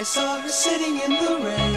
I saw her sitting in the rain.